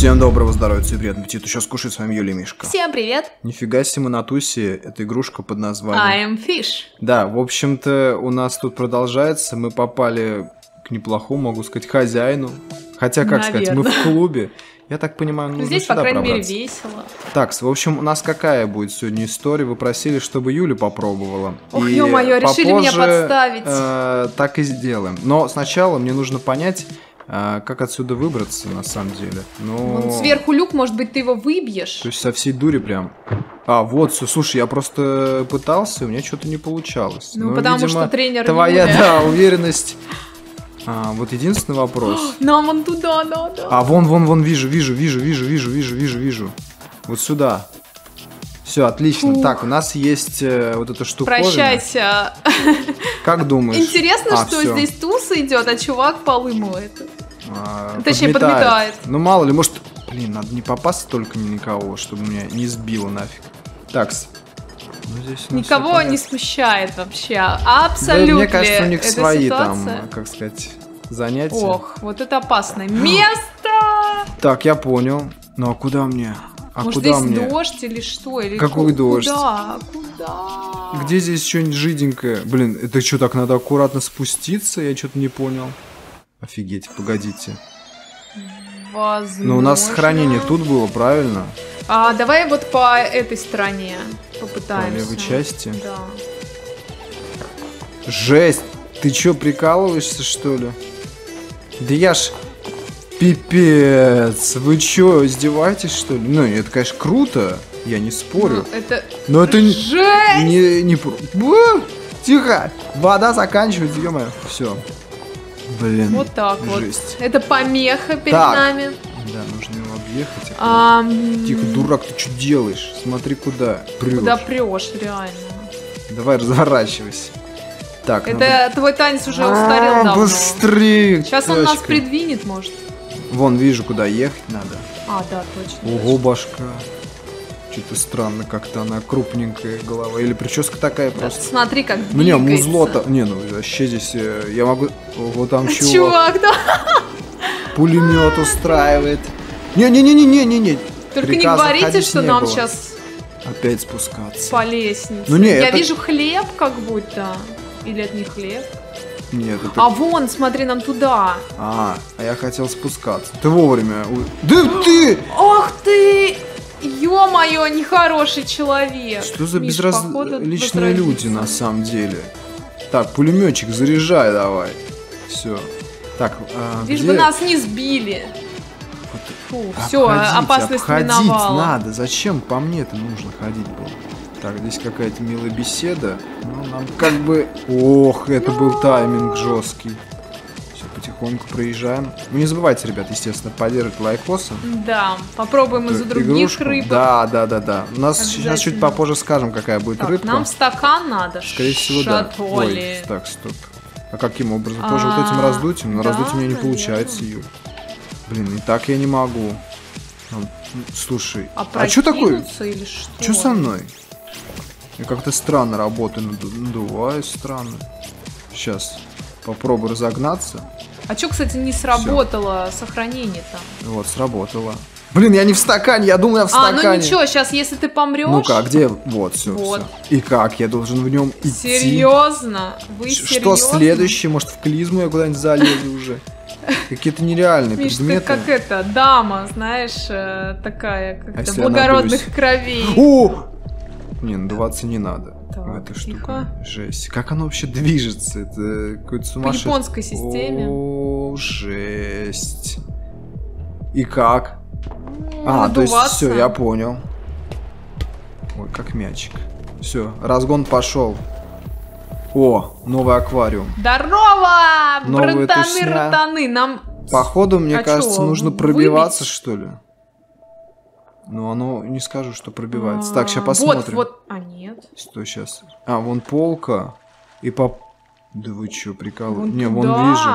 Всем доброго здоровья и приятного аппетита. Сейчас кушает с вами Юлия Мишка. Всем привет! Нифига себе мы на тусе. Это игрушка под I названием. am Fish. Да, в общем-то, у нас тут продолжается. Мы попали к неплохому, могу сказать, хозяину. Хотя, как сказать, мы в клубе. Я так понимаю, нужно Здесь, по сюда крайней мере, весело. Так, в общем, у нас какая будет сегодня история? Вы просили, чтобы Юля попробовала. Ох, ё-моё, решили меня подставить. э, так и сделаем. Но сначала мне нужно понять, э, как отсюда выбраться, на самом деле. Ну, Вон сверху люк, может быть, ты его выбьешь? То есть со всей дури прям. А, вот, слушай, я просто пытался, у меня что-то не получалось. Ну, потому видимо, что тренер Твоя, Юля. да, уверенность. А, вот единственный вопрос. Нам вон туда надо. А, вон, вон, вон, вижу, вижу, вижу, вижу, вижу, вижу, вижу, вижу. Вот сюда. Все, отлично. Фух. Так, у нас есть э, вот эта штуковина. Прощайся. Как думаешь? Интересно, А, что всё. здесь туса идет, а чувак полы моет. А, Точнее, подметает. Ну, мало ли, может... Блин, надо не попасться только ни на кого, чтобы меня не сбило нафиг. Такс. Ну, здесь у нас всё Никого не смущает вообще. Да, Абсолютно. мне кажется, у них эта свои ситуация. там, как сказать, занятия. Ох, вот это опасное место! Так, я понял. Ну а куда мне? А Может, куда здесь мне? дождь или что? Или Какой ку- дождь? Куда? Куда? Где здесь что-нибудь жиденькое? Блин, это что, так надо аккуратно спуститься? Я что-то не понял. Офигеть, погодите. Возможно. Ну, у нас сохранение тут было, правильно? А, давай вот по этой стороне По попытаемся. левой части. Да. Жесть! Ты чё, прикалываешься, что ли? Да я ж... Пипец! Вы чё, издеваетесь, что ли? Ну, это, конечно, круто, я не спорю. Ну, это Но это не... жесть! Не, не... Бу! Тихо! Вода заканчивается, ё Все. Блин. Вот так вот. Жесть. Это помеха перед Так. нами. Да, нужно его объехать. А, Тихо, дурак, ты что делаешь? Смотри, куда. Прешь. Куда прешь, реально. Давай, разворачивайся. Так, Это твой танец уже надо- устарел А, давно. Быстрее! Сейчас он нас придвинет, может. Вон, вижу, куда ехать надо. А, да, точно. Ого, башка. Что-то странно, как-то она крупненькая голова. Или прическа такая точно. просто. Смотри, как Ну не, двигается. музло-то... Не, ну вообще здесь э, я могу... Ого, там чувак. Чувак, да. Пулемет устраивает. Не-не-не-не-не-не. Только не говорите, что не нам было. сейчас Опять спускаться. по лестнице. Ну не, Я это- вижу хлеб как будто. Или это не хлеб? Нет, это... А вон, смотри, нам туда. А, а я хотел спускаться. Ты вовремя. Да ты! Ох ты! Ё-моё, нехороший человек. Что за Миш, безразличные люди на самом деле? Так, пулеметчик, заряжай давай. Все. Так, а, Лишь где- бы нас не сбили. Вот- Фу, все, Обходить, опасность обходить миновала. надо. Зачем по мне-то нужно ходить было? Так, здесь какая-то милая беседа. Ну, нам как бы... Ох, это был тайминг жесткий. Потихоньку проезжаем. Ну, не забывайте, ребят, естественно, поддерживать лайкосы. Да, попробуем из-за Эту других игрушку. рыбок. Да, да, да, да. У нас сейчас чуть попозже скажем, какая будет Так, рыбка. нам стакан надо. Скорее всего, да. Ой, так, стоп. А каким образом? Тоже вот этим А, раздутием? Но раздуть у меня не получается, Юль. Блин, и так я не могу. Ну, Слушай, А, а что такое? или что? Что со мной? Я как-то странно работаю, наду- надуваюсь странно. Сейчас попробую разогнаться. А что, кстати, не сработало сохранение там? Вот, сработало. Блин, я не в стакане, я думаю, я в А, ну стакане. ничего, сейчас, если ты помрешь... Ну-ка, а где? Вот, все, Вот. И как? Я должен в нем идти? Серьезно? Вы Ш- серьезно? Что следующее? Может, в клизму я куда-нибудь залезу уже? Какие-то нереальные Миш, ты предметы. как это, дама, знаешь, э, такая, А как-то я благородных кровей. О! Не, надуваться не надо. Так, штуке. тихо. Жесть. Как оно вообще движется? Это какой-то По сумасшедший. японской системе. О, жесть. И как? Ну, А, то есть надуваться. все, я понял. Ой, как мячик. Все, разгон пошел. О, новый аквариум. Здорово! Новая Братаны, тусня. ротаны, нам... Походу, мне А кажется, чё, нужно выбить? пробиваться, что ли. Ну, оно не скажу, что пробивается. Так, сейчас А, посмотрим. Вот, вот, а нет. Что сейчас? А, вон полка. И по... Да вы чё, прикалываете? Не, вон вижу.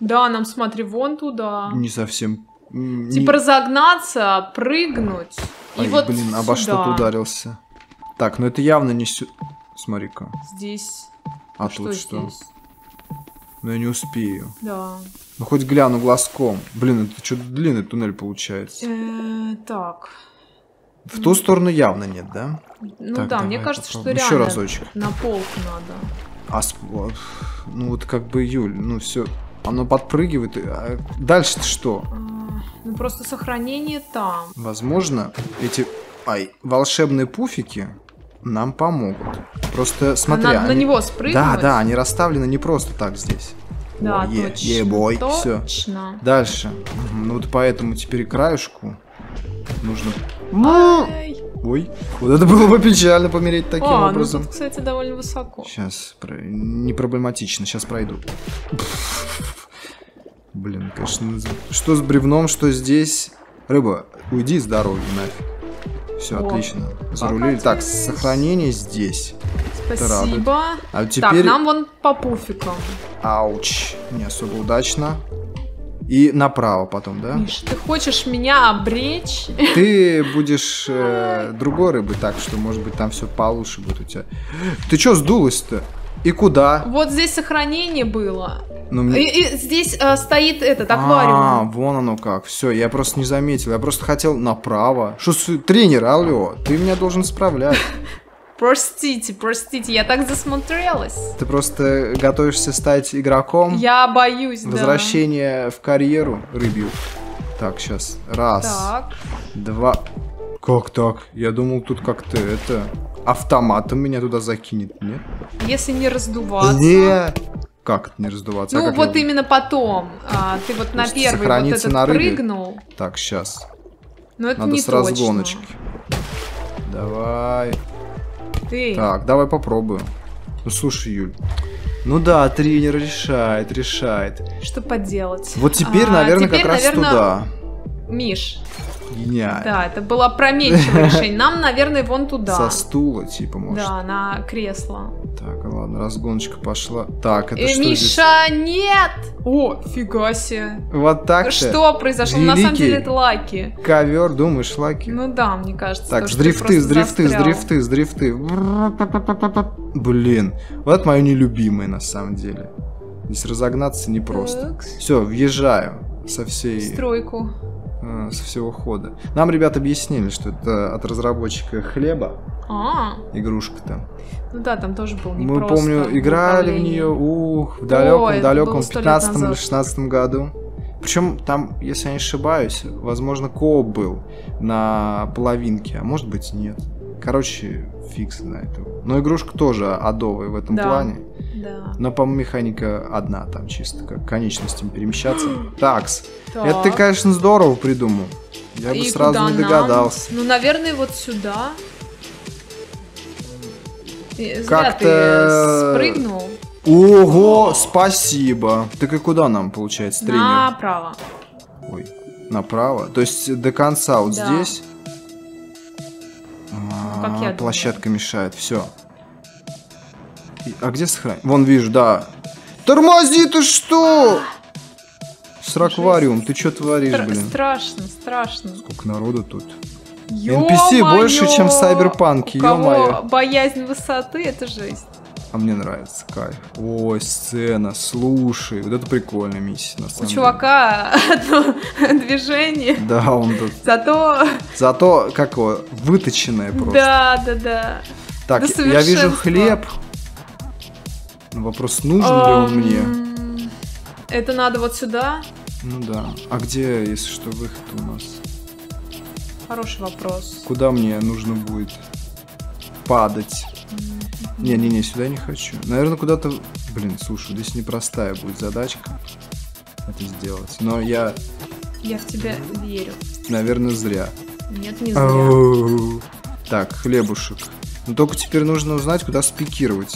Да, нам смотри, вон туда. Не совсем... Типа разогнаться, прыгнуть. И Ай, вот блин, обо сюда. что-то ударился. Так, ну это явно не сю... Смотри-ка. Здесь. А что тут что? здесь? Ну я не успею. Да. Ну хоть гляну глазком. Блин, это что-то длинный туннель получается. Э, так. В ту сторону явно нет, да? Ну Так, да, мне кажется, что попробуем. Еще реально разочек. на полку надо. А ну вот как бы Юль, ну все, оно подпрыгивает. и- а дальше-то что? А, Ну просто сохранение там. Возможно, эти ай, волшебные пуфики нам помогут. Просто смотри, Надо на они- него спрыгнуть. Да, да, они расставлены не просто так здесь. Да, О, е, точно. ебой, все. точно. Дальше. Мгм, Ну вот поэтому теперь краешку нужно... Ай. Ой, вот это было бы печально помереть таким а, образом. ну тут, кстати, довольно высоко. Сейчас, не проблематично, сейчас пройду. Блин, конечно, что с бревном, что здесь. Рыба, уйди с дороги нафиг. Все, О, отлично. Зарулили. Так, сохранение здесь. Спасибо. А вот Так, теперь... нам вон по пуфикам. Ауч. Не особо удачно. И направо потом, да? Миш, ты хочешь меня обречь? Ты будешь э, другой рыбой, так что, может быть, там все получше будет у тебя. Ты чё сдулась-то? И куда? Вот здесь сохранение было. Ну, И, мне- и здесь э, стоит этот А, аквариум. вон оно как. Все, я просто не заметил. Я просто хотел направо. Что с... тренер, алло, ты меня должен справлять. Простите, простите, я так засмотрелась. Ты просто готовишься стать игроком. Я боюсь, да. Возвращение в карьеру рыбью. Так, сейчас. Раз, Так, два. Как так? Я думал, тут как-то это... Автоматом меня туда закинет, нет? если не раздуваться. Не. Как это не раздуваться? А Ну как вот я- именно потом. А, ты вот на первый вот этот на рыбе? прыгнул. Так, сейчас. Но это Надо не с разгоночки. точно. Давай. Ты. Так, давай попробуем. Ну слушай, Юль. Ну да, тренер решает, решает. Что поделать? Вот теперь, А, наверное, теперь, как раз наверное, туда. Миш, Гениально. да, это было опрометчивое решение. Нам, наверное, вон туда. Со стула, типа, может. Да, на кресло. Так, ладно, разгоночка пошла. Так, это Э, что здесь? Миша, нет! О, фига себе. Вот так Что произошло? На самом Великий. деле это лаки. Ковер, думаешь, лаки? Ну да, мне кажется. так, то, с что ты дрифты, просто с дрифты, с застрял. дрифты, с дрифты. Блин, вот это мое нелюбимое на самом деле. Здесь разогнаться непросто. Все, въезжаю со всей Стройку. Э, со всего хода. Нам ребята объяснили, что это от разработчика хлеба А, игрушка-то. ну да, там тоже был Мы, помню, играли в нее, ух, в далеком, это далеком было сто лет 15 или назад. 16 году. Причем там, если я не ошибаюсь, возможно, кооп был на половинке, а может быть нет. Короче, фиг знает. Но игрушка тоже адовая в этом Да. плане. Да. Но, по-моему, механика одна, там чисто как конечностями перемещаться. Такс. Так. Это ты, конечно, здорово придумал. Я бы И сразу куда не нам? догадался. Ну, наверное, вот сюда. Как-то- ты спрыгнул. Ого, спасибо. Так и куда нам, получается, тренер? Направо. Ой, направо. То есть до конца вот Да. здесь. Как А, я думаю. площадка мешает, все. А где сохранить? Вон вижу, да. Тормози, ты что? Сраквариум, ты что творишь, Стра- блин? страшно, страшно. Сколько народу тут. Ё-моё! NPC больше, чем в Сайберпанке, ё-моё. боязнь высоты, это жесть. А мне нравится, кайф. Ой, сцена, слушай. Вот это прикольная миссия, на У самом чувака одно движение. Да, он тут. Зато, Зато, как его, выточенное просто. да, да, да. Так, До я вижу хлеб. Вопрос, нужен ли он мне? Это надо вот сюда? Ну да. А где, если что, выход у нас? Хороший вопрос. Куда мне нужно будет падать? Не-не-не, сюда не хочу. Наверное, куда-то... Блин, слушай, здесь непростая будет задачка это сделать. Но я, Я в тебя верю. наверное, зря. Нет, не зря. Так, хлебушек. Но только теперь нужно узнать, куда спикировать.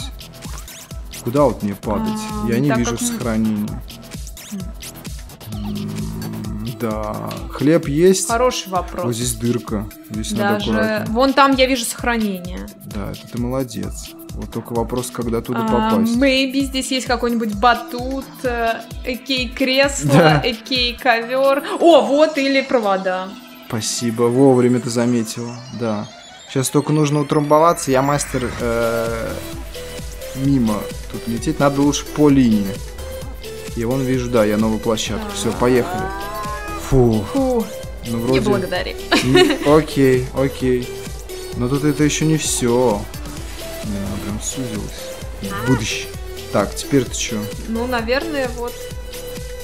Куда вот мне падать? А, Я не вижу сохранения. Да, хлеб есть. Хороший Вот вопрос. здесь дырка. Здесь надо Даже... аккуратнее. Вон там я вижу сохранение. Да, это ты молодец. Вот только вопрос, когда туда А, попасть. Maybe здесь есть какой-нибудь батут, э, экей кресло, Да. экей ковер. О, вот или провода. Спасибо, вовремя ты заметила. Да. Сейчас только нужно утрамбоваться. Я мастер э, мимо тут лететь. Надо лучше по линии. Я вон вижу, да, я новую площадку. Все, поехали. Фу, Фу, ну не вроде... благодари. М, Окей, окей. Но тут это еще не все. В будущее. Так, теперь ты что? Ну, наверное, вот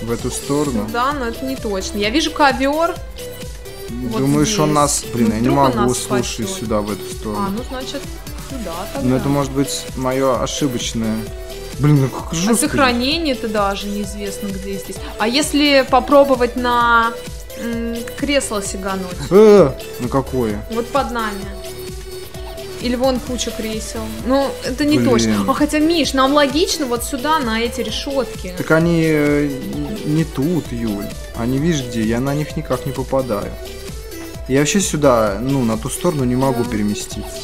В эту сторону? сюда, но это не точно. Я вижу ковер. вот Думаешь, он здесь. нас... Блин, Ну, я не он могу, слушай, спасет. сюда, в эту сторону. А, ну, значит, сюда тогда. Но это может быть мое ошибочное. Блин, ну как А жестко. сохранение-то даже неизвестно, где здесь. А если попробовать на кресло сигануть? Э, ну какое? Вот под нами. Или вон куча кресел. Ну, это не Блин. точно. А хотя, Миш, нам логично вот сюда, на эти решетки. Так они э, не тут, Юль. Они видишь где, я на них никак не попадаю. Я вообще сюда, ну, на ту сторону не могу Да. переместиться.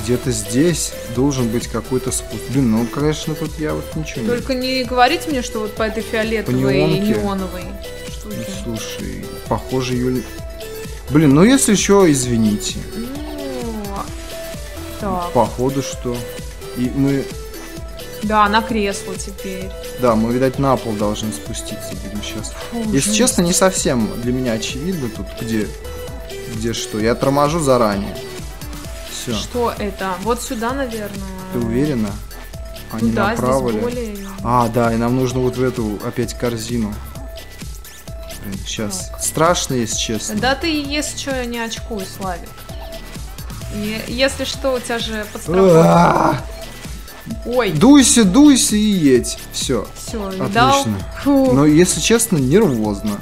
Где-то здесь должен быть какой-то спуск. Блин, ну, конечно, тут я вот ничего не... Только не говорите мне, что вот по этой фиолетовой и неонке? неоновой Ну, штуке. слушай, похоже, Юль... Блин, ну если еще, извините. Ну, так. Походу, что... И мы... Да, на кресло теперь. Да, мы, видать, на пол должны спуститься будем сейчас. Фу, Если жесть. честно, не совсем для меня очевидно тут, где, где что. Я торможу заранее. Все. Что это? Вот сюда, наверное. Ты уверена? А Ну не да, направо здесь ли? более... А, да, и нам нужно вот в эту опять корзину. сейчас. Страшно, если честно. Да ты, если что, не очкуй, Славик. Если что, у тебя же подстраховка. Ой, Дуйся, дуйся и едь. Все. все? Отлично. Фу, Но, если честно, нервозно.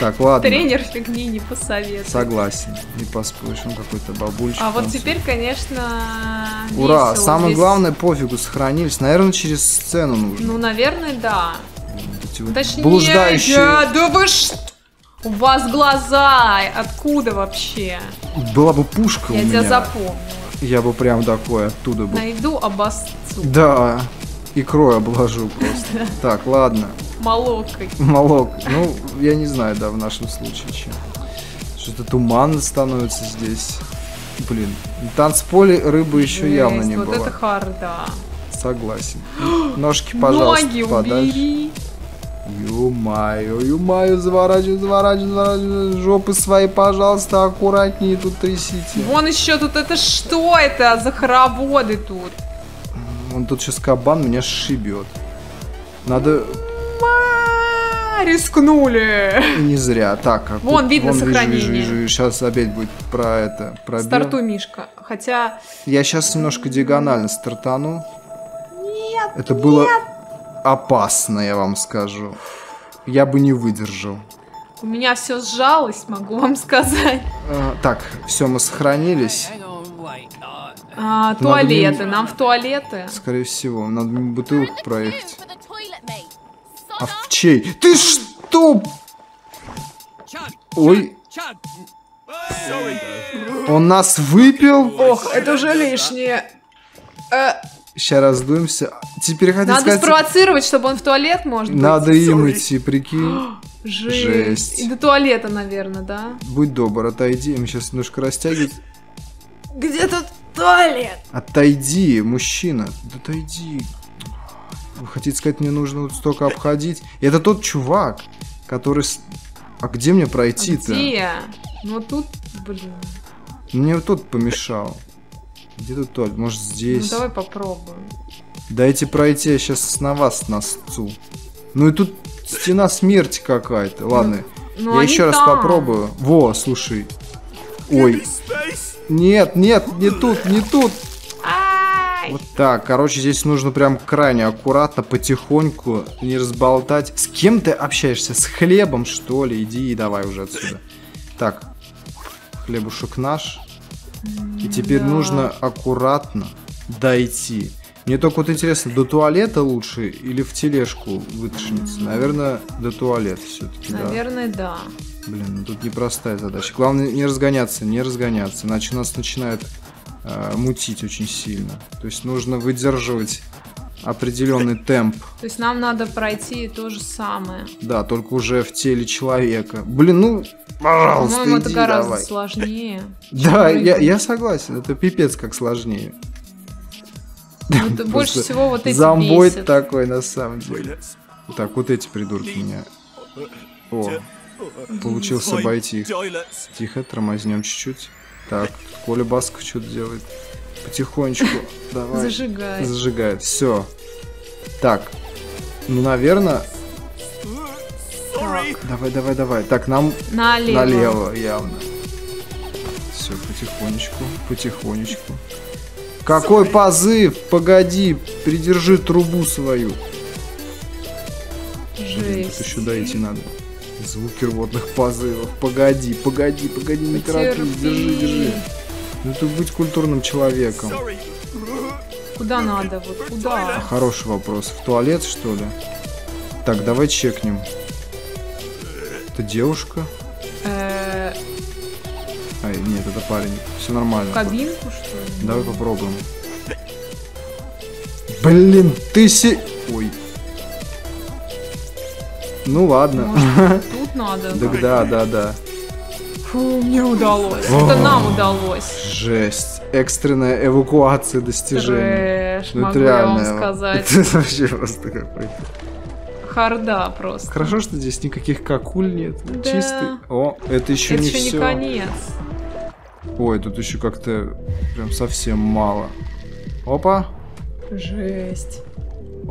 Так, ладно. тренер фигни не посоветует. Согласен. Не поспоришь, он какой-то бабульчик. А вот теперь, конечно, Ура, самое здесь. главное, пофигу, сохранились. Наверное, через сцену нужно. Ну, наверное, да. Вот Точнее, блуждающие. да вы что? У вас глаза, откуда вообще? Была бы пушка Я у тебя меня. запомнила. Я бы прям такой оттуда бы. Найду обосцу. Да, икрой обложу просто. Так, ладно. Молокой. Молок. Ну, я не знаю, да, в нашем случае чем. Что-то туманно становится здесь. Блин, на танцполе рыбы еще явно не вот было. это харда. Согласен. Ножки, пожалуйста, Ноги подальше. убери. Ё-моё, ё-моё, заворачивай, заворачивай, заворачивай. Жопы свои, пожалуйста, аккуратнее тут трясите. Вон еще тут это что это за хороводы тут? Вон тут сейчас кабан меня сшибет. Надо Рискнули. не зря. Так, а Вон, тут- видно вижу, сохранение. Вижу, вижу, вижу. Сейчас опять будет про это, про бел. Стартуй, Мишка. Хотя... Я сейчас немножко диагонально стартану. Нет, Это было опасно, я вам скажу. Я бы не выдержал. У меня все сжалось, могу вам сказать. А, так, все, мы сохранились. А, Надо туалеты, мне- нам в туалеты. Скорее всего, надо бутылку проехать. А в чей? Ты что? Ой, он нас выпил? Ох, это уже лишнее. Э, Сейчас раздуемся. Теперь хотел надо сказать... спровоцировать, чтобы он в туалет, может быть. Надо им идти, прикинь. Жесть. Жесть. И до туалета, наверное, да? Будь добр, отойди. Им сейчас немножко растягивать. Где тут туалет? Отойди, мужчина. Да отойди. Вы хотите сказать, мне нужно вот столько обходить? Это тот чувак, который... А где мне пройти-то? Где? Ну тут, блин. Мне тот помешал. Где тут туалет? Может Ну здесь? давай попробуем. Дайте пройти, я сейчас на вас насцу. Ну и тут стена смерти какая-то. Ладно, Ну, я еще раз там. попробую. Во, слушай. Ой. Нет, нет, не тут, не тут. Вот так, короче, здесь нужно прям крайне аккуратно, потихоньку, не разболтать. С кем ты общаешься? С хлебом, что ли? Иди и давай уже отсюда. Так, хлебушек наш. И теперь да. нужно аккуратно дойти. Мне только вот интересно, до туалета лучше или в тележку вытащиться? Наверное, до туалета все-таки, да. Наверное, да. Блин, ну тут непростая задача. Главное не разгоняться, не разгоняться, иначе нас начинает э, мутить очень сильно. То есть нужно выдерживать определенный темп. То есть нам надо пройти то же самое. Да, только уже в теле человека. Блин, ну, пожалуйста, По-моему, это гораздо давай. сложнее. Да, я, я согласен, это пипец как сложнее. Ну, это больше всего вот эти Зомбой бесит. такой на самом деле. Так, вот эти придурки меня. О, получился обойти их. Тихо, тормознем чуть-чуть. Так, Коля Басков что-то делает. Потихонечку. Давай. Зажигай. Зажигает. Все. Так. Ну, наверное. Давай, давай, давай. Так, нам Налево. налево явно. Все, потихонечку, потихонечку. Какой позыв? Погоди, придержи трубу свою. Блин, тут Жесть. еще дойти надо. Звуки рвотных позывов. Погоди, погоди, погоди, не торопись, держи, держи. Ну ты быть культурным человеком. Куда надо? Вот куда? Хороший вопрос. В туалет, что ли? Так, давай чекнем. Это девушка? Э, Ай, нет, это парень. Все нормально. кабинку, что ли? Давай попробуем. Блин, ты си... Ну ладно. Может, тут надо? Так да, да, да. Фу, мне удалось. О. Это нам удалось. Жесть. Экстренная эвакуация достижений. Трэш, Ну могу это я реально. вам сказать. Это вообще просто какой-то. Харда просто. Хорошо, что здесь никаких какуль нет. Да. Чистый. О, это еще Это не еще не все. конец. Ой, тут еще как-то прям совсем мало. Опа, Жесть.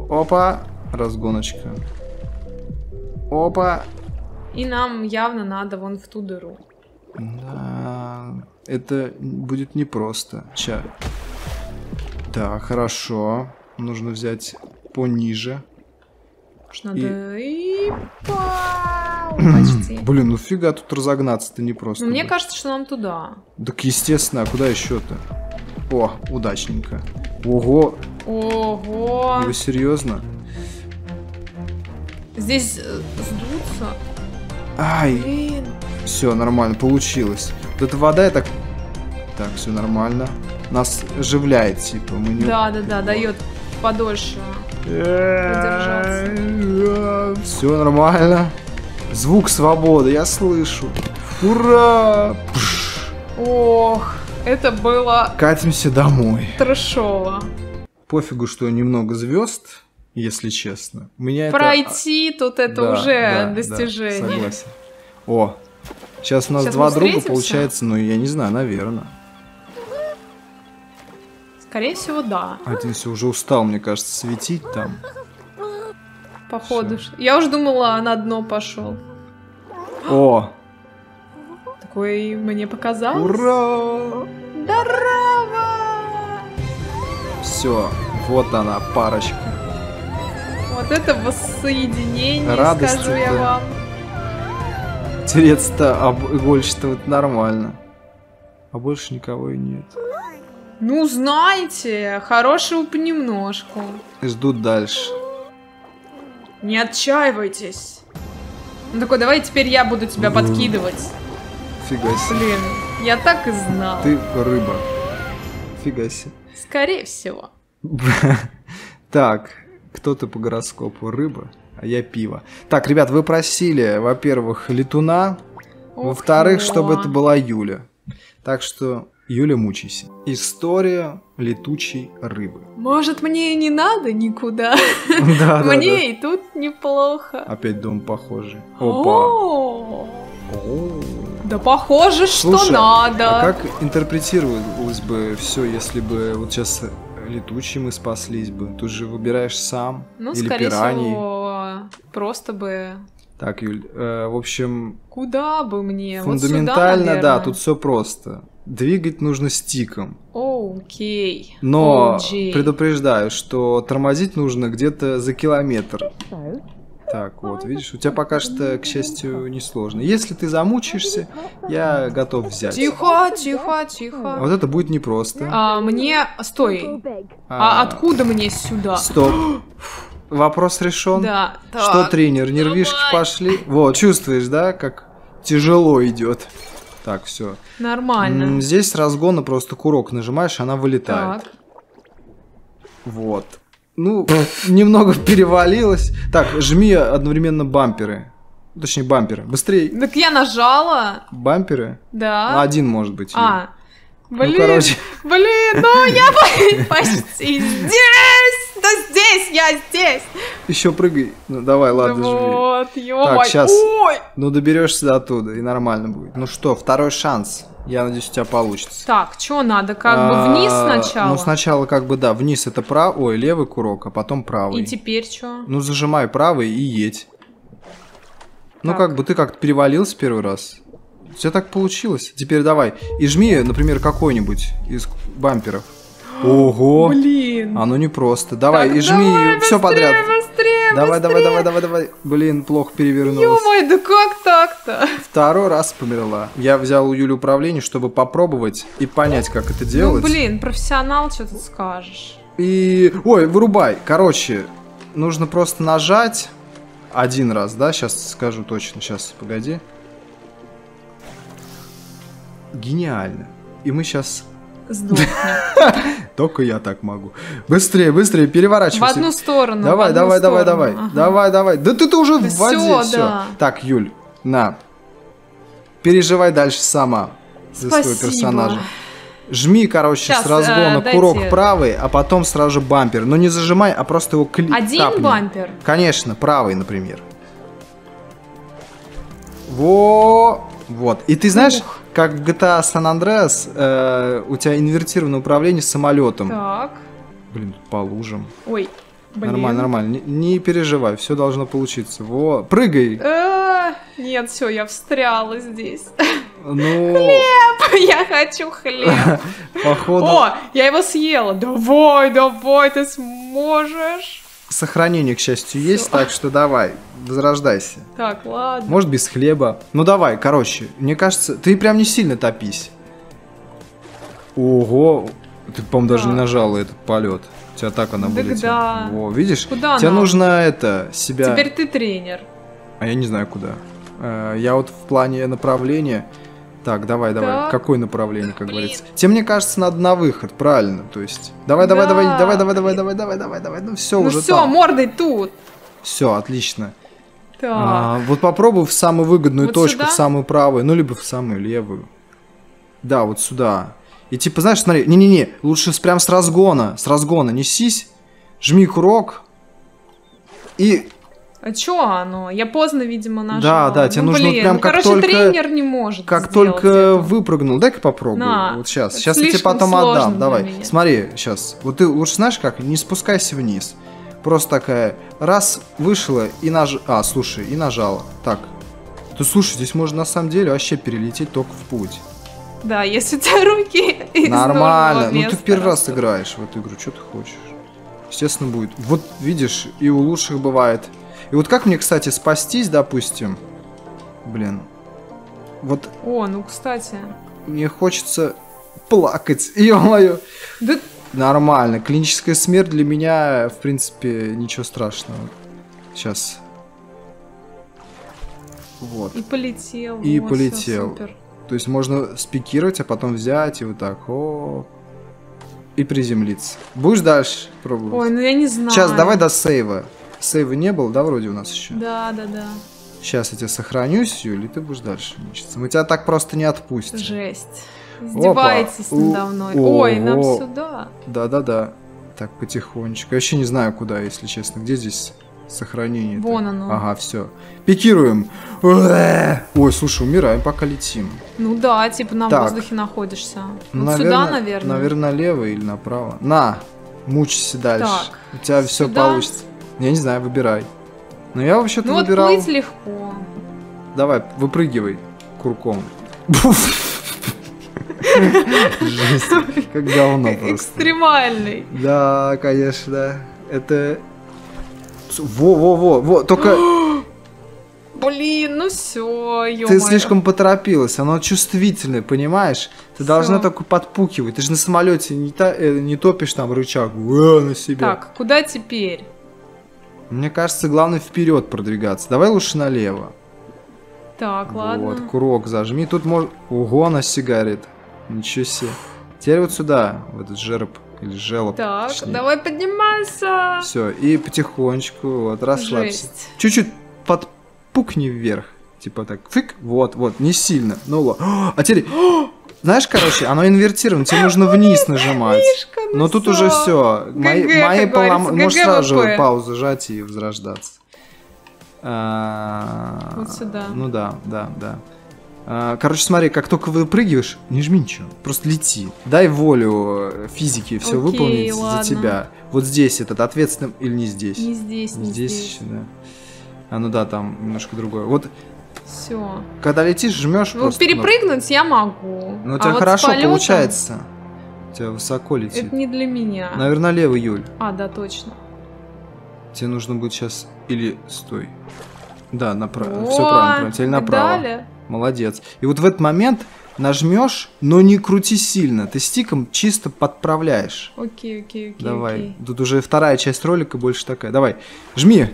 опа, разгоночка. Опа. И нам явно надо вон в ту дыру. Да, это будет непросто. Ча. Да, хорошо. Нужно взять пониже. Надо... И... Пау! Почти. Блин, ну фига тут разогнаться-то непросто. Ну, мне будет. кажется, что нам туда. Так естественно, а куда еще-то? О, удачненько. Ого, Ого! вы серьезно? Здесь э, сдуться. Ай, Блин. все нормально, получилось. Вот эта вода, я так... Так, все нормально. Нас оживляет, типа, мы не... Да, да, да, дает подольше. Все нормально. Звук свободы, я слышу. Ура! Пш. Ох, это было Катимся домой. трэшово. Пофигу, что немного звезд, если честно. У меня это... Пройти тут это Да, уже да, да, достижение. согласен. О, сейчас у нас Сейчас два друга получается, ну я не знаю, наверное. Скорее всего, да. Один все уже устал, мне кажется, светить там. Походу. ш- Я уже думала, на дно пошел. О, Такой мне показалось. ура! Здорово! Все, вот она, парочка. Вот это воссоединение, Радость скажу я вам. Тереться об игольчато вот нормально. А больше никого и нет. Ну, знаете, хорошего понемножку. И ждут дальше. Не отчаивайтесь. Он такой, давай теперь я буду тебя подкидывать. Фига себе. Блин, я так и знал. Ты рыба. Фига себе. Скорее всего. Так, кто ты по гороскопу? Рыба, а я пиво. Так, ребят, вы просили, во-первых, летуна, во-вторых, чтобы это была Юля. Так что, Юля, мучайся. История летучей рыбы. Может, мне и не надо никуда? Да, да, Мне и тут неплохо. Опять дом похожий. Опа. Да похоже, что надо. А как интерпретировалось бы все, если бы вот сейчас летучие мы спаслись бы? Тут же выбираешь сам Ну, или скорее пираньи. всего, просто бы... Так, Юль, э, в общем, Куда бы мне? Вот сюда, фундаментально, да, тут все просто. Двигать нужно стиком. Окей. Но Окей. предупреждаю, что тормозить нужно где-то за километр. Так, вот, видишь, у тебя пока что, к счастью, не сложно. Если ты замучаешься, я готов взять. Тихо, тихо, тихо. Вот это будет непросто. А, мне... Стой. А, откуда мне сюда? Стоп. Вопрос решен. Да. Что, так. тренер, нервишки давай. пошли? Вот, чувствуешь, да, как тяжело идет. Так, все. Нормально. Здесь с разгона просто курок нажимаешь, она вылетает. Так. Вот. Ну, немного перевалилось. Так, жми одновременно бамперы. Точнее, бамперы. Быстрее. Так я нажала. Бамперы? Да. Один, может быть. А. Блин, Ну, короче. блин, ну я по- почти здесь. Да здесь, я здесь. Еще прыгай. Ну давай, ладно, живи. вот, Так, щас. Ой. Ну доберешься до оттуда, и нормально будет. Ну что, второй шанс. Я надеюсь, у тебя получится. Так, что надо? Как бы вниз А, сначала? Ну сначала как бы да, вниз это правый, ой, левый курок, а потом правый. И теперь что? Ну зажимай правый и едь. Ну как бы ты как-то перевалился первый раз. У тебя так получилось. Теперь давай. И жми, например, какой-нибудь из бамперов. Ого! Блин. Оно не просто. Давай, Так, и жми давай, все подряд. Быстрее, Давай, давай, быстрее. давай, давай, давай. Блин, плохо перевернулась. Ё-моё, да как так-то? Второй раз померла. Я взял у Юли управление, чтобы попробовать и понять, как это Ну, делать. блин, профессионал, что ты скажешь? И... Ой, вырубай. Короче, нужно просто нажать один раз, да? Сейчас скажу точно. Сейчас, погоди. Гениально. И мы сейчас... Сдохни. Только я так могу. Быстрее, быстрее, В переворачивайся. одну сторону. в Давай, давай, давай, давай. Давай, давай. Да ты-то уже в воде, все. Так, Юль, на. Переживай дальше сама за своего персонажа. Жми, короче, Щас, с разгона э, дайте- курок правый, а потом сразу же бампер. Но не зажимай, а просто его кли... Один тапни. бампер? Конечно, правый, например. Во, вот. И ты знаешь, Ух. Как в GTA San Andreas э, у тебя инвертированное управление самолетом. Так. Блин, по лужам. Ой, блин. Нормально, нормально. Не, не переживай, все должно получиться. Во, прыгай. Э, Нет, все, я встряла здесь. Ну, Я хочу хлеб. походу, О, я его съела. Давай, давай, ты сможешь. Сохранение, к счастью, есть, так что давай, возрождайся. Так, ладно. Может, без хлеба. Ну давай, короче, мне кажется, ты прям не сильно топись. Ого, ты, по-моему, даже не нажала этот полет. У тебя так она вылетела. да. Во, видишь? Куда Тебе нам? нужно это, себя... Теперь ты тренер. А я не знаю куда. Э, Я вот в плане направления... Так, давай, давай. Так. Какое направление, как говорится? Тебе, мне кажется, надо на выход, правильно? То есть... Давай, давай, Да. давай, давай, давай, давай, давай, давай, давай, давай. Ну все, Ну уже все, там. мордой тут. Все, отлично. Так. А, вот попробуй в самую выгодную Вот точку, сюда? в самую правую, ну либо в самую левую. Да, вот сюда. И типа, знаешь, смотри, не-не-не, лучше прям с разгона, с разгона несись, жми курок и А чё оно? Я поздно, видимо, нажала. Да, да, тебе Ну, нужно блин, прям ну, как короче, только- тренер не может как только этого. выпрыгнул, дай-ка попробую. На, вот сейчас, это сейчас я тебе потом отдам. Давай, меня. смотри, сейчас. Вот ты лучше знаешь как? Не спускайся вниз. Просто такая, раз вышла и наж... А, слушай, и нажала. Так. Ты слушай, здесь можно на самом деле вообще перелететь только в путь. Да, если у тебя руки из Нормально. Ну ты первый раз играешь в эту игру, что ты хочешь? Естественно, будет. Вот видишь, и у лучших бывает. И вот как мне, кстати, спастись, допустим. Блин. Вот О, ну, кстати. мне хочется плакать. Ё-моё. Да Нормально. Клиническая смерть для меня, в принципе, ничего страшного. Сейчас. Вот. и полетел. И вот, полетел. супер. То есть можно спикировать, а потом взять и вот так. О. И приземлиться. Будешь дальше пробовать? Ой, ну я не знаю. Сейчас давай до сейва. Сейва не было, да, вроде у нас еще? Да, да, да. Сейчас я тебя сохранюсь, Юля, и ты будешь дальше мучиться. Мы тебя так просто не отпустим. Жесть. Издеваетесь У- надо мной. Ой, нам ого. сюда. Да-да-да. Так, потихонечку. Я вообще не знаю, куда, если честно. Где здесь сохранение? Вон оно. Ага, все. Пикируем. Ой, слушай, умираем, пока летим. Ну да, типа на Так. воздухе находишься. Вот сюда, наверное. Наверное, налево или направо. На, мучайся дальше. Так, У тебя все сюда? получится. Я не знаю, выбирай. Но я вообще-то Ну вот выбирал... плыть легко. Давай, выпрыгивай курком. Жесть, как говно просто. Экстремальный. Да, конечно. Это... Во-во-во, во, только Блин, ну все, ё ты слишком поторопилась, оно чувствительное, понимаешь? Ты должна только подпукивать. Ты же на самолете не, та- э, не топишь там рычаг «Уа», на себя. Так, куда теперь? Мне кажется, главное вперед продвигаться. Давай лучше налево. Так, ладно. Вот, курок зажми. Тут может... Ого, она сигарет. Ничего себе. Теперь вот сюда, в этот жереб. Или желоб. Так, давай поднимайся. Все, и потихонечку, вот, расслабься. Чуть-чуть подпукни вверх. Типа так, фик, вот, вот, не сильно. Ну ладно. А теперь, знаешь, короче, оно инвертировано, тебе нужно вниз нажимать. Мишка, Но тут уже все. Мои, полом... Можешь ГГ сразу ВП. паузу жать и возрождаться. А, Вот сюда. Ну да, да, да. А, Короче, смотри, как только выпрыгиваешь, не жми ничего, просто лети. Дай волю физике все Окей, выполнить ладно. за тебя. Вот здесь этот ответственным или не здесь? Не здесь, не здесь, здесь. да. А ну да, там немножко другое. Вот Все. когда летишь, жмешь Ну, просто. перепрыгнуть я могу. Ну, у А тебя вот с хорошо полётом получается. У тебя высоко летит. Это не для меня. Наверное, левый Юль. А, да, точно. Тебе нужно будет сейчас или стой. Да, направо. Все правильно, правильно. Теперь направо. дали. Молодец. И вот в этот момент нажмешь, но не крути сильно. Ты стиком чисто подправляешь. Окей, окей, окей. Давай. окей. Тут уже вторая часть ролика больше такая. Давай. Жми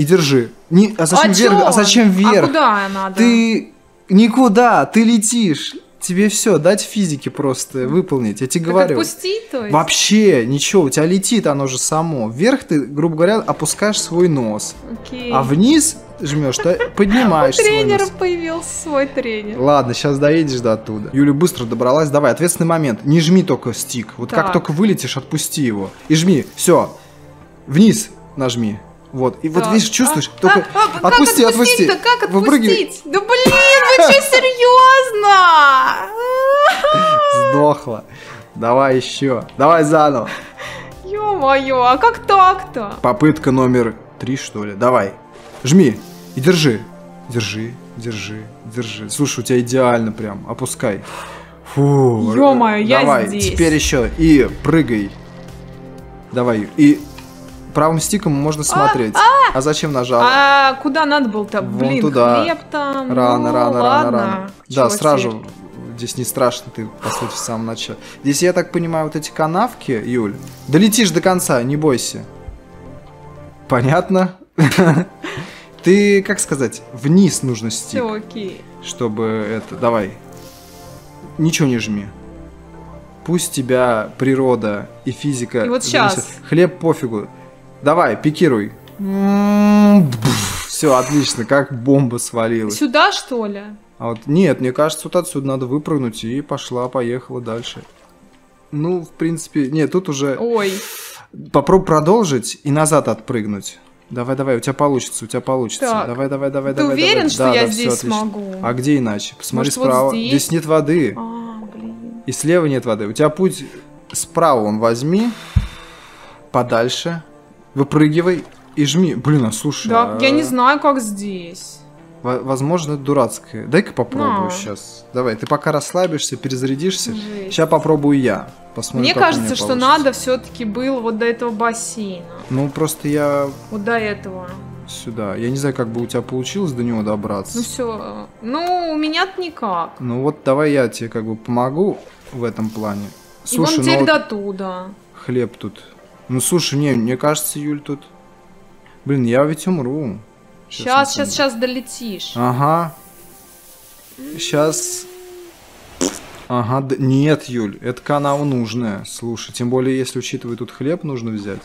и держи. Не, а зачем а вверх? чё? А зачем вверх? А куда надо? Ты никуда, ты летишь. Тебе все, дать физике просто выполнить. Я тебе Так говорю. отпустить, то есть? Вообще ничего, у тебя летит оно же само. Вверх ты, грубо говоря, опускаешь свой нос. Окей. А вниз жмешь, ты У поднимаешь свой тренера нос. появился свой тренер. Ладно, сейчас доедешь до оттуда. Юля быстро добралась. Давай, ответственный момент. Не жми только стик. Вот как только вылетишь, отпусти его. И жми. Все. Вниз нажми. Вот. И вот Так. видишь, чувствуешь? А, только а, а, отпусти, как отпусти. отпустить-то? Как Выпрыгивай. отпустить? Да блин, вы что, серьезно? Сдохла. Давай еще. Давай заново. Ё-моё, а как так-то? Попытка номер три, что ли. Давай. Жми. И держи. Держи, держи, держи. Слушай, у тебя идеально прям. Опускай. Фу. Ё-моё, я Давай, здесь. теперь еще. И прыгай. Давай. И правым стиком можно смотреть. А, зачем нажал? А куда надо было-то? Вон Блин, туда. хлеб там. Рано, ну, рано, ладно. рано, рано. Да, сразу. теперь? Здесь не страшно, ты, по сути, в самом начале. Здесь, я так понимаю, вот эти канавки, Юль, долетишь до конца, не бойся. Понятно? Ты, как сказать, вниз нужно стик, Всё, окей. чтобы это... Давай. Ничего не жми. Пусть тебя природа и физика... И вот щас. Хлеб пофигу. Давай, пикируй. Все, отлично, как бомба свалилась. Сюда, что ли? А вот нет, мне кажется, вот отсюда надо выпрыгнуть и пошла, поехала дальше. Ну, в принципе, нет, тут уже Ой, попробуй продолжить и назад отпрыгнуть. Давай, давай, у тебя получится, у тебя получится. Так. Давай, давай, давай, ты давай. уверен, давай. что Да, я да, здесь отлично. смогу? А где иначе? Посмотри Может, вот справа. здесь? Здесь нет воды. А, блин. И слева нет воды. У тебя путь справа он возьми, подальше, выпрыгивай и жми. Блин, а слушай. Да, а- я не знаю, как здесь. Во- Возможно, это дурацкое. Дай-ка попробую На. сейчас. Давай, ты пока расслабишься, перезарядишься. Жесть. Сейчас попробую я. Посмотрим, Мне кажется, меня что надо все-таки было вот до этого бассейна. Ну, просто я Вот до этого. сюда. Я не знаю, как бы у тебя получилось до него добраться. Ну все. Ну, у меня-то никак. Ну вот давай я тебе как бы помогу в этом плане. И Слушай, вон ну вот до туда. хлеб тут. Ну слушай, не, мне кажется, Юль тут. Блин, я ведь умру. Сейчас, на сейчас, сейчас долетишь. Ага. Сейчас. Ага, д- нет, Юль, это канал нужная. Слушай, тем более, если учитывая тут хлеб нужно взять.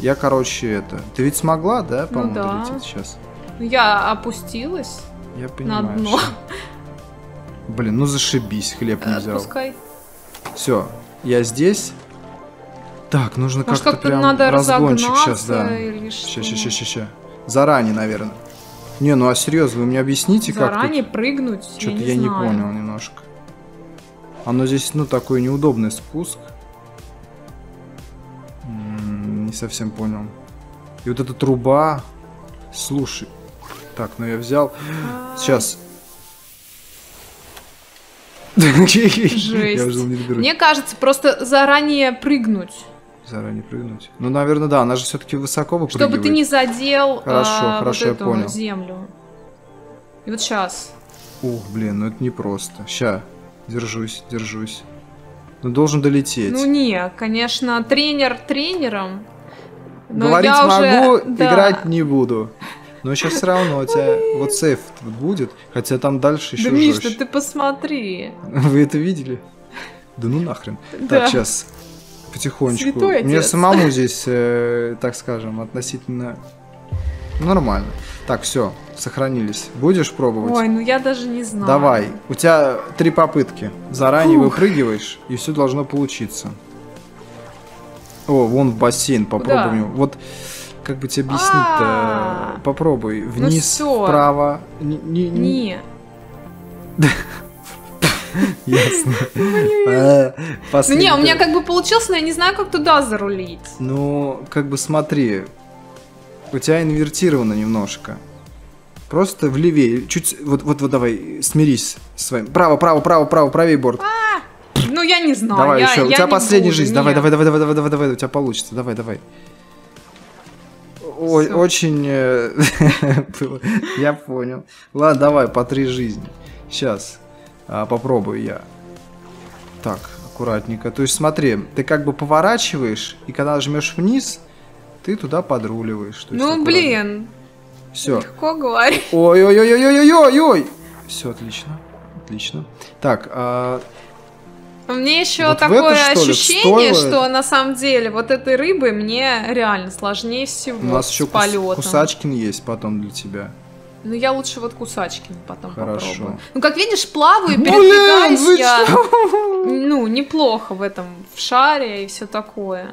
Я, короче, это. Ты ведь смогла, да, по-моему, да. долететь сейчас? Ну, Я опустилась Я на понимаю. дно. всё. Блин, ну зашибись, хлеб не взял. Отпускай. Все, я здесь. Так, нужно как-то прям надо разгончик сейчас, да. ща, ща, ща, ща. Заранее, наверное. Не, ну а серьезно, вы мне объясните, как Заранее прыгнуть? Что-то я я не, не понял немножко. Оно здесь, ну, такой неудобный спуск. М, Не совсем понял. И вот эта труба. Слушай. Так, ну я взял. Сейчас. Жесть. Мне кажется, просто заранее прыгнуть, Заранее прыгнуть. Ну, наверное, да, она же все-таки высоко выпрыгивает. чтобы ты не задел Хорошо, а, хорошо, вот я эту понял. землю. И вот сейчас. Ух, блин, ну это непросто. Ща, держусь, держусь. Ну, должен долететь. Ну не, конечно, тренер тренером. Но Говорить я уже- могу, да. играть не буду. Но сейчас все равно у тебя вот сейф будет, хотя там дальше еще Да, Миш, да ты посмотри. Вы это видели? Да ну нахрен. Да. Так, сейчас. Потихонечку. Святой Мне отец. самому здесь, э, так скажем, относительно нормально. Так, все, сохранились. Будешь пробовать? Ой, ну я даже не знаю. Давай. У тебя три попытки. Заранее Фух. выпрыгиваешь, и все должно получиться. О, вон в бассейн, попробуем. Куда? Вот как бы тебе объяснить-то? А. Попробуй. Вниз, всё. вправо. Не, не- не- Не. Ясно. А, Ну не, у меня как бы получилось, но я не знаю, как туда зарулить. Ну, как бы смотри, у тебя инвертировано немножко. Просто влевее, чуть, вот, вот, вот, давай, смирись с своим. Право, право, право, право, правее борт. Ну я не знаю. давай еще, у тебя последняя жизнь. Давай, давай, давай, давай, давай, давай, давай, у тебя получится. Давай, давай. Ой, Всё. очень... э. Я понял. Ладно, давай, по три жизни. Сейчас попробую я. Так, аккуратненько. То есть смотри, ты как бы поворачиваешь, и когда жмешь вниз, ты туда подруливаешь. Ну блин, Все. легко говорить. Ой-ой-ой-ой-ой-ой-ой! Все, отлично. Отлично. Так, а, Мне еще Вот такое это, ли, ощущение, стоило? что на самом деле вот этой рыбы мне реально сложнее всего у нас еще кус- полетом. Кусачкин есть потом для тебя. Ну я лучше вот кусачки потом Хорошо. попробую. Ну как видишь, плаваю, Блин, передвигаюсь вы я. что? Ну, неплохо в этом, в шаре и все такое.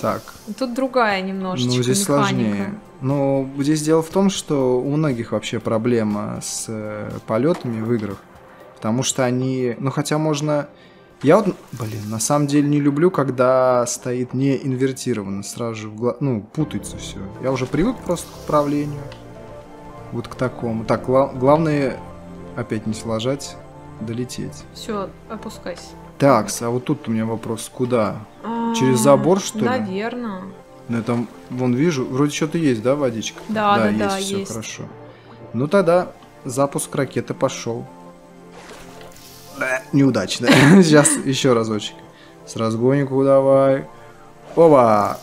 Так, Тут другая немножечко ну здесь механика. сложнее. Но здесь дело в том, что у многих вообще проблема с э, полетами в играх. Потому что они... Ну хотя можно... Я вот, блин, на самом деле не люблю, когда стоит не инвертированно, сразу же в гла- ну, путается все. Я уже привык просто к управлению. Вот к такому. Так, гла- главное, опять не сложать, долететь. Все, опускайся. Так, а вот тут у меня вопрос, куда? А, Через забор, что ли? Наверное. Ну, я там, вон вижу, вроде что-то есть, да, водичка? Да, да, да, всё есть. хорошо. Ну, тогда запуск ракеты пошел. Неудачно. Сейчас еще разочек. С разгоннику давай. Оба!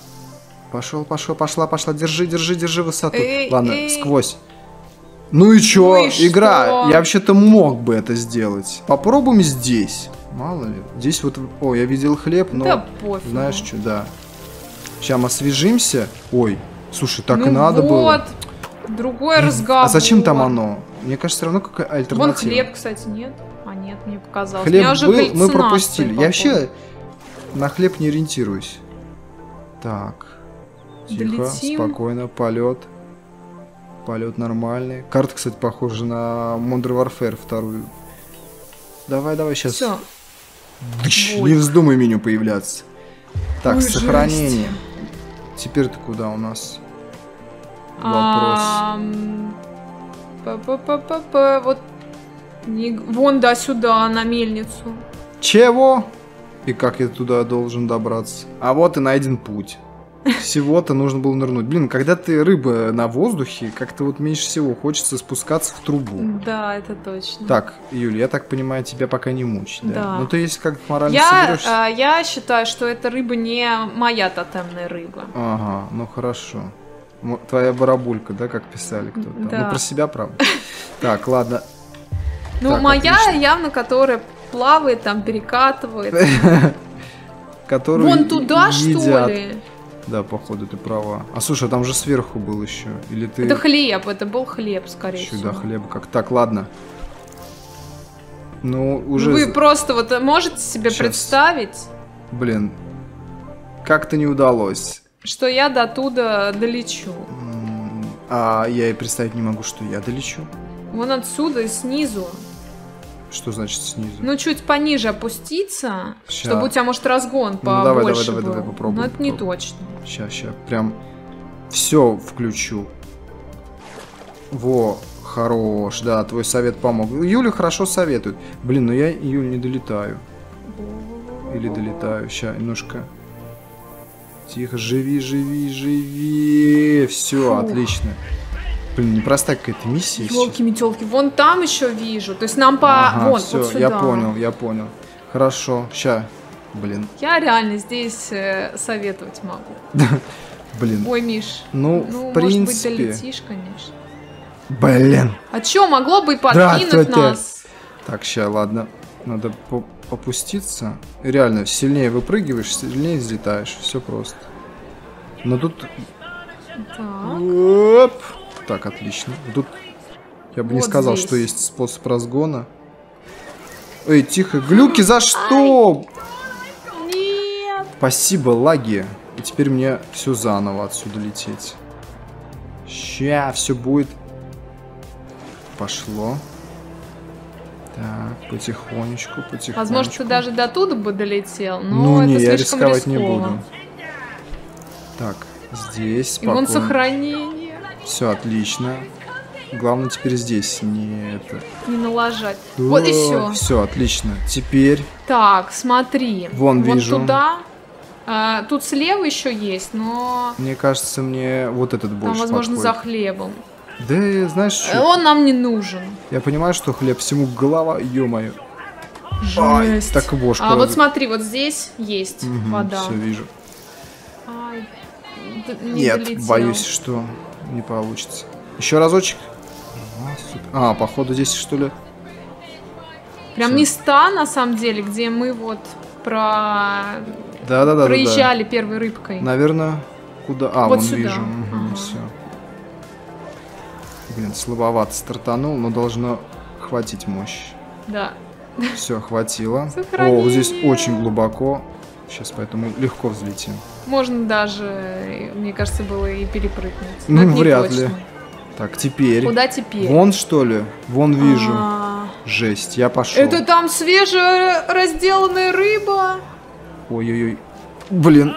Пошел, пошел, пошла, пошла. Держи, держи, держи высоту. Эй, Ладно, эй. сквозь. Ну и чё? Ну и Игра. что? Я вообще-то мог бы это сделать. Попробуем здесь. Мало ли. Здесь вот... О, я видел хлеб, но... да пофиг. Знаешь что, да. Сейчас мы освежимся. Ой, слушай, так ну и надо вот, было. другой разговор. А зачем там оно? Мне кажется, все равно какая альтернатива. Вон хлеб, кстати, нет? А нет, мне показалось. Хлеб Меня был, мы пропустили. Я вообще на хлеб не ориентируюсь. Так. Тихо, Долетим. спокойно, полет. Полет нормальный. Карта, кстати, похожа на Modern Warfare вторую. Давай, давай, сейчас. Всё. Не Ой. вздумай меню появляться. Так, Ой, сохранение. Теперь ты куда у нас? Вопрос. Вот. не- Вон, да, сюда, на мельницу. Чего? И как я туда должен добраться? А вот и найден путь. Всего-то нужно было нырнуть. Блин, когда ты рыба на воздухе, как-то вот меньше всего хочется спускаться в трубу. Да, это точно. Так, Юль, я так понимаю, тебя пока не мучить, да? Да. Ну ты если как-то морально Я, соберешься. а, я считаю, что эта рыба не моя тотемная рыба. Ага, ну хорошо. Твоя барабулька, да, как писали кто-то. Да. Ну про себя, правда. Так, ладно. Ну, Так, моя отлично. явно, которая плавает, там, перекатывает. Которую Вон туда, едят. что ли? Да, походу, ты права. А слушай, а там же сверху был еще. Или ты... Это хлеб, это был хлеб, скорее Еще, всего. хлеба как. Так, ладно. Ну, уже... Вы просто вот можете себе Щас. представить, Блин, как-то не удалось. что я до туда долечу. А я и представить не могу, что я долечу. Вон отсюда и снизу. Что значит снизу? Ну, чуть пониже опуститься, Ща. чтобы у тебя, может, разгон Ну, давай, давай, побольше давай, был. давай, попробуем, Но это не попробуем. точно. Сейчас, сейчас. Прям все включу. Во, хорош. Да, твой совет помог. Юля хорошо советует. Блин, ну я, Юль, не долетаю. Или долетаю. Сейчас, немножко. Тихо, живи, живи, живи. Все, Фух. отлично. Блин, непростая какая-то миссия. Елки метелки, вон там еще вижу. То есть нам по. Ага, вон, всё, вот сюда. я понял, я понял. Хорошо, ща. Блин, Я реально здесь э, советовать могу. блин. Ой, Миш. Ну, ну, в может быть, принципе. долетишь, конечно. Блин. А чё, могло бы и подкинуть нас? Так, ща, ладно. Надо по- опуститься. Реально, сильнее выпрыгиваешь, сильнее взлетаешь. Все просто. Но тут... Так. Оп. Так, отлично. Тут я бы не Вот сказал, здесь. что есть способ разгона. Эй, тихо, глюки за что? Нет. Спасибо, лаги. И теперь мне все заново отсюда лететь. Ща, все будет. Пошло. Так, потихонечку, потихонечку. Возможно, ты даже до туда бы долетел, но Ну это не, я рисковать не рисково. буду. Так, здесь И вон спокойно. сохранение. Все отлично. Главное теперь здесь не это. Не налажать. Вот и все. Все, отлично. Теперь Так, смотри. Вон вот вижу. туда. А, тут слева еще есть, но мне кажется, мне вот этот там, больше возможно, за подходит. хлебом. Да, знаешь что? Он нам не нужен. Я понимаю, что хлеб всему голова, ё-моё. Ай, Жесть. так и бошку а вот раз- смотри, вот здесь есть вода. Все вижу. Ай, не Нет, долетел. боюсь, что не получится. Еще разочек. А. А, походу здесь что ли? Прям Всё. места, на самом деле, где мы вот про... Да, да, да. проезжали первой рыбкой. Наверное, куда? А, Вот вон сюда. вижу. Ага. Все. Блин, слабовато стартанул, но должно хватить мощь. Да. Все, хватило. О, Сохранение. вот здесь очень глубоко. Сейчас поэтому легко взлетим. Можно даже, мне кажется, было и перепрыгнуть. Ну, Но вряд точно. ли. Так, теперь. Куда теперь? Вон что ли? Вон вижу. А, Жесть, я пошел. Это там свежая разделанная рыба. Ой-ой-ой. Блин.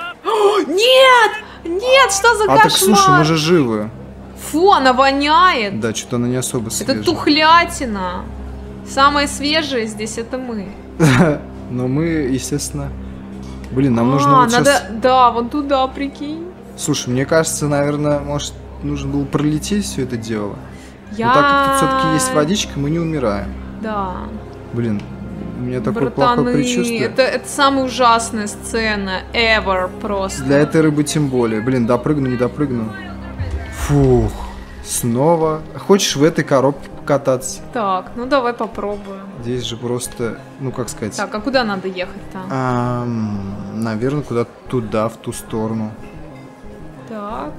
Нет! Нет, что за А так кошмар? слушай, мы же живы. Фу, она воняет. Да, что-то она не особо свежая. Это тухлятина. Самое свежее здесь это мы. Но мы, естественно... Блин, нам нужно а, вот надо, сейчас... да, вон туда, прикинь. Слушай, мне кажется, наверное, может, нужно было пролететь все это дело. Я... Но так как тут все-таки есть водичка, мы не умираем. Да. Блин, у меня такое Братаны, плохое предчувствие. это, это самая ужасная сцена ever просто. Для этой рыбы тем более. Блин, допрыгну, не допрыгну. Фух. Снова. Хочешь в этой коробке покататься? Так, ну давай попробуем. Здесь же просто, ну как сказать, Так, а куда надо ехать-то? ам, наверное, куда-то туда, в ту сторону. Так.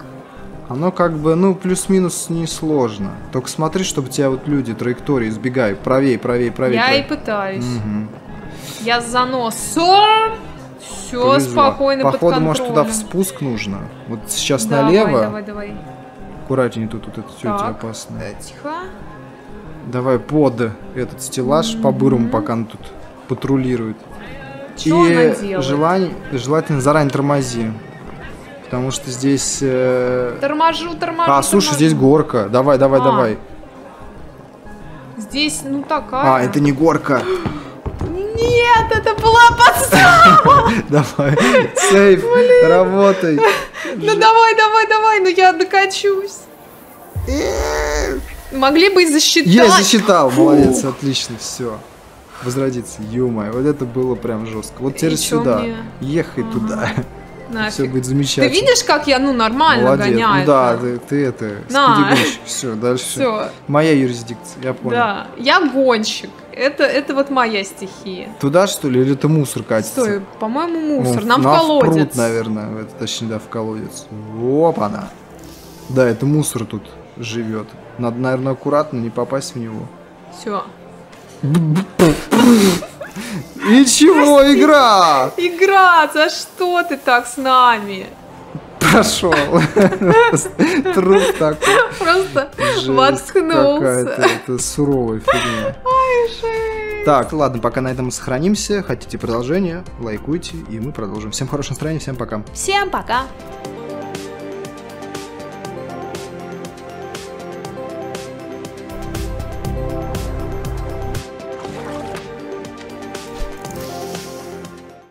Оно как бы, ну, плюс-минус несложно. Только смотри, чтобы тебя вот люди, траектории, избегай. Правее, правее, правее. Я и правее. пытаюсь. Мгм. Я с заносом. Все Повезло. спокойно под Походу, контролем. может, туда в спуск нужно. Вот сейчас давай, налево. Давай, давай. Аккуратнее тут, тут это тетя Так. опасно. Э, Тихо. Давай под этот стеллаж по-бырому, пока она тут патрулирует. Что И желань- желательно заранее тормози. Потому что здесь... э, Торможу, торможу. А, слушай, торможу. здесь горка. Давай, давай, А. давай. Здесь, ну такая. А, это не горка. Нет, это была подстава. Давай. Сейф, работай. Ну давай, давай, давай, ну я докачусь. Могли бы и засчитать. Я засчитал, молодец, отлично, все. Возродиться, ё вот это было прям жестко. Вот теперь сюда, ехай туда, все Нафиг. будет Ты замечательно. видишь, как я, ну, нормально Молодец. Ну гоняю? да, ты, ты это, На. все, дальше Все, Моя юрисдикция, я понял. да. Я гонщик. Это, это вот моя стихия. Туда что ли, или это мусор катится? Стой, по-моему, Ну, мусор. Нам в колодец. пруд, наверное, это, точнее, да, в колодец. Опа-на. Да, это мусор тут живет. Надо, наверное, аккуратно не попасть в него. Все. И чего, игра? Игра, за что ты так с нами? Прошел. Труд такой. Просто воткнулся. какая-то. Это суровая фигня. Так, ладно, пока на этом сохранимся. Хотите продолжение, лайкуйте, и мы продолжим. Всем хорошего настроения, всем пока. Всем пока.